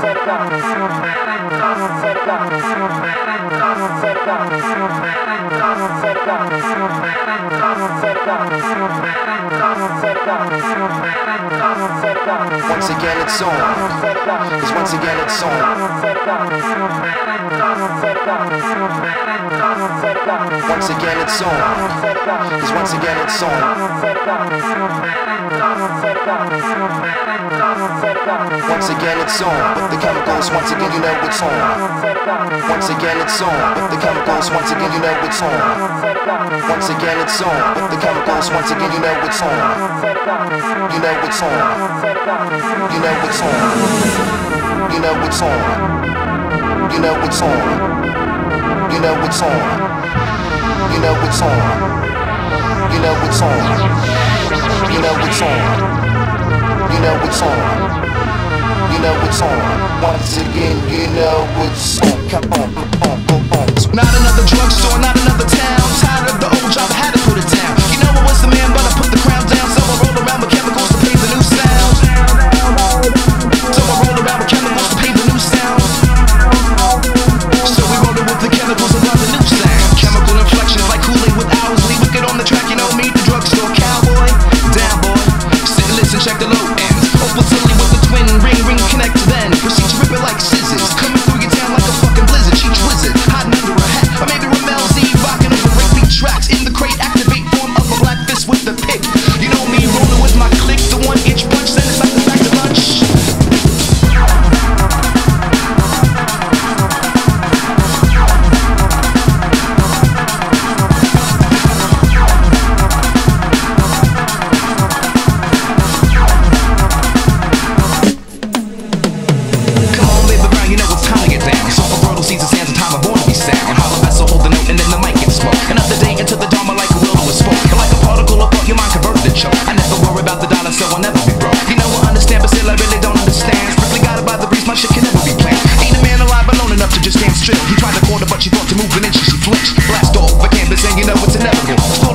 Set it up. Sergas. Once again it's on. Cause once again it's on. Once again it's on. Cause once again it's on. Once again it's on. With the chemicals, once again you know it's on. Once again it's on. With the chemicals, once again you know it's on. Once again it's on. With the chemicals, once again you know it's on. You know what's on. You know what's on. You know what's on. You know what's on. You know what's on. You know what's on. You know what's on. You know what's on. You know what's on. You know what's on. Once again, you know what's on. Come on, come on, come on. Not another drugstore, not another moving inches and flicks. Blast off the canvas and you know it's inevitable.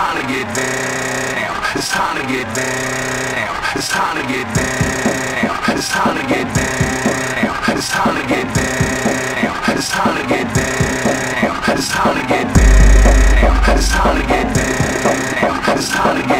It's time to get down. It's time to get down. It's time to get down. It's time to get down. It's time to get down. It's time to get down. It's time to get down. It's time to get down. It's time to get